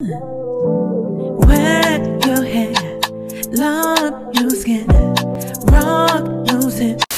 Wet your hair, lump your skin, rock those hips.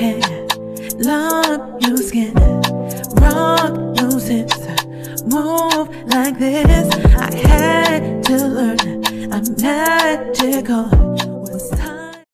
Hair, lump your skin, rock those hips, move like this. I had to learn I'm magical.